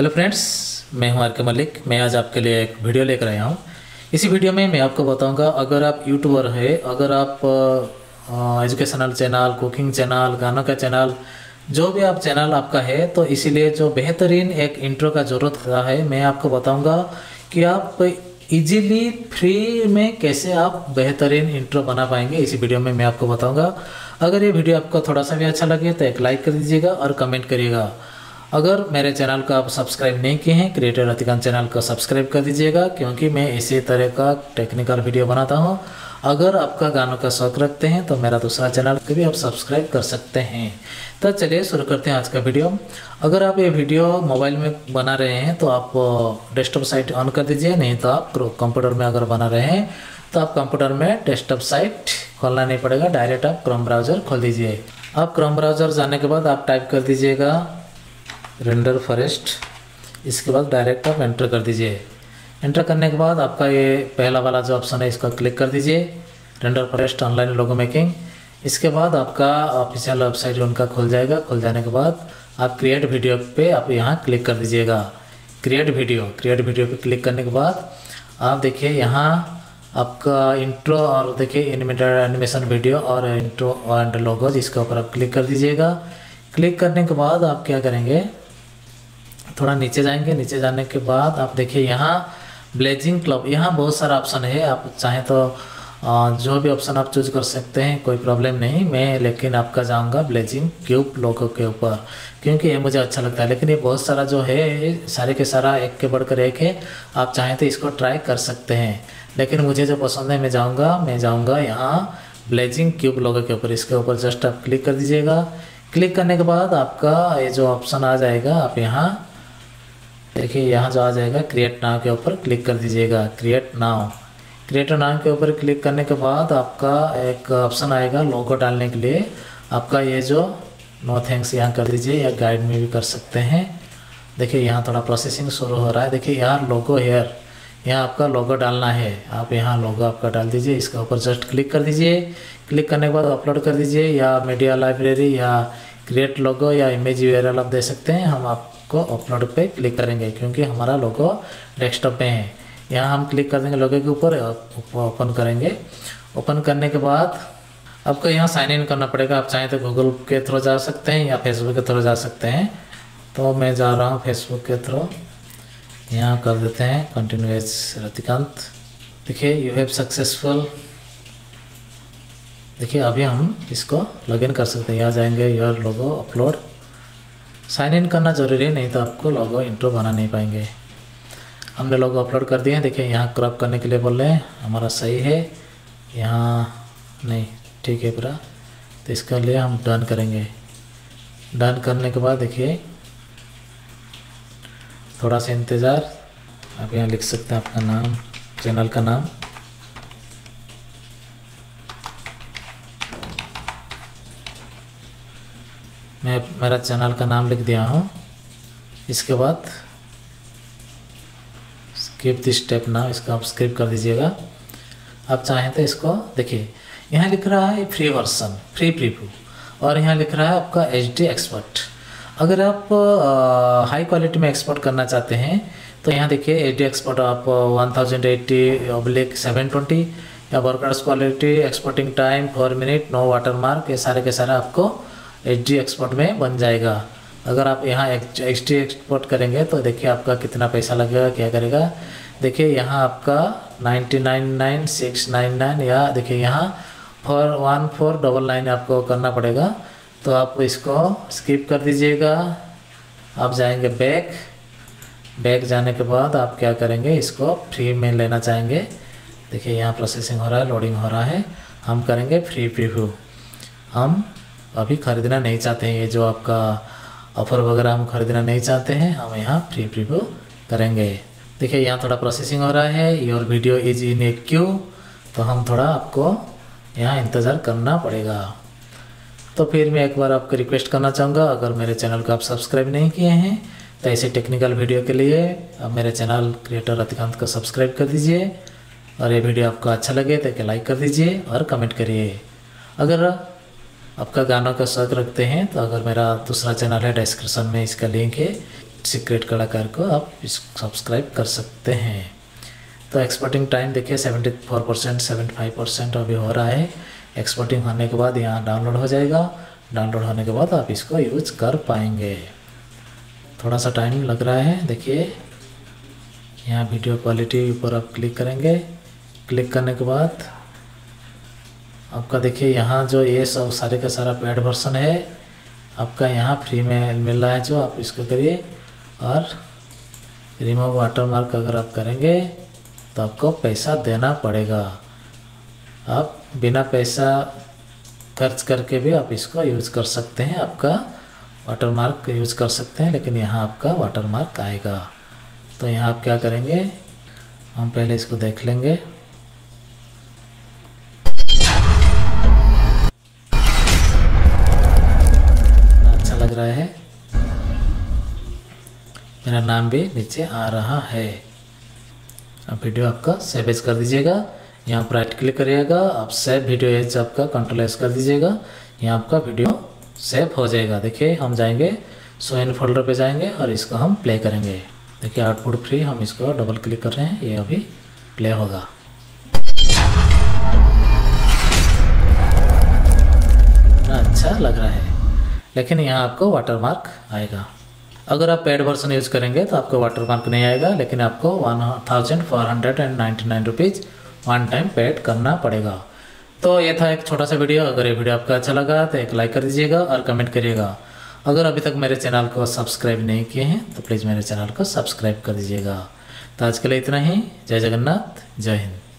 Hello friends मैं हूँ are Malik मैं आज आपके लिए एक वीडियो लेकर आया हूँ। इसी वीडियो में मैं आपको बताऊँगा, अगर आप यूट्यूबर है, अगर आप एजुकेशनल चैनल कुकिंग चैनल गानों का चैनल जो भी आप चैनल आपका है तो इसीलिए जो बेहतरीन एक इंट्रो का ज़रूरत होता है, मैं आपको बताऊँगा कि आप इजीली फ्री में कैसे आप बेहतरीन इंट्रो बना पाएँगे। इसी वीडियो में मैं आपको बताऊँगा। अगर ये वीडियो आपको थोड़ा सा भी अच्छा लगे तो एक लाइक कर दीजिएगा और कमेंट करिएगा। अगर मेरे चैनल को आप सब्सक्राइब नहीं किए हैं क्रिएटर रतिकांत चैनल को सब्सक्राइब कर दीजिएगा, क्योंकि मैं इसी तरह का टेक्निकल वीडियो बनाता हूँ। अगर आपका गानों का शौक रखते हैं तो मेरा दूसरा चैनल को भी आप सब्सक्राइब कर सकते हैं। तो चलिए शुरू करते हैं आज का वीडियो अगर आप ये वीडियो मोबाइल में बना रहे हैं तो आप डेस्कटॉप साइट ऑन कर दीजिए, नहीं तो आप कंप्यूटर में अगर बना रहे हैं तो आप कंप्यूटर में डेस्कटॉप साइट खोलना नहीं पड़ेगा डायरेक्ट आप क्रोम ब्राउज़र खोल दीजिए। आप क्रोम ब्राउज़र जाने के बाद आप टाइप कर दीजिएगा रेंडर फॉरेस्ट इसके बाद डायरेक्ट आप एंटर कर दीजिए। एंटर करने के बाद आपका ये पहला वाला जो ऑप्शन है, इसका क्लिक कर दीजिए। Renderforest online logo making इसके बाद आपका ऑफिशियल वेबसाइट उनका खुल जाएगा, खुल जाने के बाद आप क्रिएट वीडियो पे आप यहाँ क्लिक कर दीजिएगा। क्रिएट वीडियो क्रिएट वीडियो पे क्लिक करने के बाद आप देखिए यहाँ आपका इंट्रो और देखिए एनिमेटेड एनिमेशन वीडियो और इंट्रो एंड लोगो जिसके ऊपर आप क्लिक कर दीजिएगा। क्लिक करने के बाद आप क्या करेंगे? थोड़ा नीचे जाएँगे, नीचे जाने के बाद आप देखिए यहाँ ब्लेजिंग क्लब, यहाँ बहुत सारा ऑप्शन है, आप चाहें तो जो भी ऑप्शन आप चूज़ कर सकते हैं, कोई प्रॉब्लम नहीं, मैं लेकिन आपका जाऊँगा ब्लेजिंग क्यूब लोगों के ऊपर, क्योंकि ये मुझे अच्छा लगता है, लेकिन ये बहुत सारा जो है, सारे के सारा एक के बढ़कर एक है, आप चाहें तो इसको ट्राई कर सकते हैं, लेकिन मुझे जो पसंद है, मैं जाऊँगा मैं जाऊँगा यहाँ ब्लेजिंग क्यूब लोगों के ऊपर, इसके ऊपर जस्ट आप क्लिक कर दीजिएगा क्लिक करने के बाद आपका ये जो ऑप्शन आ जाएगा, आप यहाँ देखिए, यहाँ जो आ जाएगा क्रिएट नाव के ऊपर क्लिक कर दीजिएगा। क्रिएट नाव क्रिएटर नाव के ऊपर क्लिक करने के बाद आपका एक ऑप्शन आएगा लोगो डालने के लिए। आपका ये जो नो थैंक्स यहाँ कर दीजिए या गाइड में भी कर सकते हैं। देखिए, यहाँ थोड़ा प्रोसेसिंग शुरू हो रहा है। देखिए, यहाँ लोगो हेयर यहाँ आपका लोगो डालना है। आप यहाँ लोगो आपका डाल दीजिए। इसके ऊपर जस्ट क्लिक कर दीजिए। क्लिक करने के बाद अपलोड कर दीजिए या मीडिया लाइब्रेरी या क्रिएट लोगो या इमेज यूआरएल आप दे सकते हैं। हम आप को अपलोड पे क्लिक करेंगे, क्योंकि हमारा लोगो डेस्कटॉप पे है। यहाँ हम क्लिक कर देंगे लोगो के ऊपर ओपन करेंगे। ओपन करने के बाद आपको यहाँ साइन इन करना पड़ेगा। आप चाहें तो गूगल के थ्रू जा सकते हैं या फेसबुक के थ्रू जा सकते हैं। तो मैं जा रहा हूँ फेसबुक के थ्रू यहाँ कर देते हैं कंटिन्यूस रतिकांत। देखिए यू हैव सक्सेसफुल देखिए, अभी हम इसको लॉगिन कर सकते हैं। यहाँ जाएँगे your logo upload sign in करना ज़रूरी है, नहीं तो आपको लोगो इंट्रो बना नहीं पाएँगे। हमने लोगो अपलोड कर दिए हैं, देखिए यहाँ क्रॉप करने के लिए बोल रहे हैं, हमारा सही है। यहाँ नहीं, ठीक है पूरा। तो इसके लिए हम डन करेंगे। डन करने के बाद देखिए, थोड़ा सा इंतज़ार। आप यहाँ लिख सकते हैं आपका नाम चैनल का नाम। मैं मेरा चैनल का नाम लिख दिया हूँ। इसके बाद स्किप दिस स्टेप ना इसका आप स्किप कर दीजिएगा। आप चाहें तो इसको देखिए। यहाँ लिख रहा है फ्री वर्सन फ्री प्रीव्यू और यहाँ लिख रहा है आपका एच डी एक्सपर्ट अगर आप आ, हाई क्वालिटी में एक्सपोर्ट करना चाहते हैं तो यहाँ देखिए एच डी एक्सपोर्ट आप one thousand eighty oblique seven twenty या workers quality exporting time four minute no watermark ये सारे के सारे आपको एच डी एक्सपोर्ट में बन जाएगा। अगर आप यहाँ एच डी एक्सपोर्ट करेंगे तो देखिए आपका कितना पैसा लगेगा, क्या करेगा? देखिए यहाँ आपका ninety nine nine six nine nine या देखिए यहाँ four one four double nine आपको करना पड़ेगा। तो आप इसको स्किप कर दीजिएगा। आप जाएँगे बैक। बैक जाने के बाद आप क्या करेंगे, इसको फ्री में लेना चाहेंगे। देखिए यहाँ प्रोसेसिंग हो रहा है लोडिंग हो रहा है। हम करेंगे फ्री प्रीव्यू हम अभी ख़रीदना नहीं चाहते हैं, ये जो आपका ऑफ़र वगैरह हम ख़रीदना नहीं चाहते हैं, हम यहाँ फ्री प्रीव्यू करेंगे। देखिए, यहाँ थोड़ा प्रोसेसिंग हो रहा है your video is in a queue तो हम थोड़ा आपको यहाँ इंतज़ार करना पड़ेगा। तो फिर मैं एक बार आपको रिक्वेस्ट करना चाहूँगा, अगर मेरे चैनल को आप सब्सक्राइब नहीं किए हैं तो ऐसे टेक्निकल वीडियो के लिए आप मेरे चैनल क्रिएटर रतिकांत को सब्सक्राइब कर दीजिए, और ये वीडियो आपको अच्छा लगे तो लाइक कर दीजिए और कमेंट करिए। अगर आपका गानों का शौक रखते हैं तो अगर मेरा दूसरा चैनल है डिस्क्रिप्शन में इसका लिंक है सीक्रेट कलाकार को आप सब्सक्राइब कर सकते हैं। तो एक्सपोर्टिंग टाइम देखिए seventy four percent seventy five percent अभी हो रहा है। एक्सपोर्टिंग होने के बाद यहाँ डाउनलोड हो जाएगा। डाउनलोड होने के बाद आप इसको यूज़ कर पाएँगे। थोड़ा सा टाइम लग रहा है, देखिए। यहाँ वीडियो क्वालिटी ऊपर आप क्लिक करेंगे। क्लिक करने के बाद आपका देखिए, यहाँ जो ये सब सारे का सारा पेड वर्सन है, आपका यहाँ फ्री में मिल रहा है जो आप इसको करिए। और रिमूव वाटर मार्क अगर आप करेंगे तो आपको पैसा देना पड़ेगा। आप बिना पैसा खर्च करके भी आप इसको यूज़ कर सकते हैं, आपका वाटर मार्क यूज़ कर सकते हैं, लेकिन यहाँ आपका वाटर मार्क आएगा। तो यहाँ आप क्या करेंगे, हम पहले इसको देख लेंगे। रहा है। मेरा नाम भी नीचे आ रहा है। अब वीडियो आपका सेव एज कर दीजिएगा। यहाँ पर राइट क्लिक करिएगा। आप सेव वीडियो एज आपका कंट्रोल एस कर दीजिएगा। यहाँ आपका वीडियो सेव हो जाएगा। देखिए, हम जाएँगे सो इन फोल्डर पे जाएँगे और इसको हम प्ले करेंगे। देखिए आउटपुट फ्री हम इसको डबल क्लिक कर रहे हैं। ये अभी प्ले होगा। अच्छा लग रहा है। लेकिन यहाँ आपको वाटर मार्क आएगा। अगर आप पेड वर्सन यूज़ करेंगे तो आपको वाटर मार्क नहीं आएगा, लेकिन आपको one thousand four hundred and ninety nine rupees one time paid करना पड़ेगा। तो ये था एक छोटा सा वीडियो अगर ये वीडियो आपका अच्छा लगा तो एक लाइक कर दीजिएगा और कमेंट करिएगा। अगर अभी तक मेरे चैनल को सब्सक्राइब नहीं किए हैं तो प्लीज़ मेरे चैनल को सब्सक्राइब कर दीजिएगा। तो आज के लिए इतना ही। जय जगन्नाथ। जय हिंद।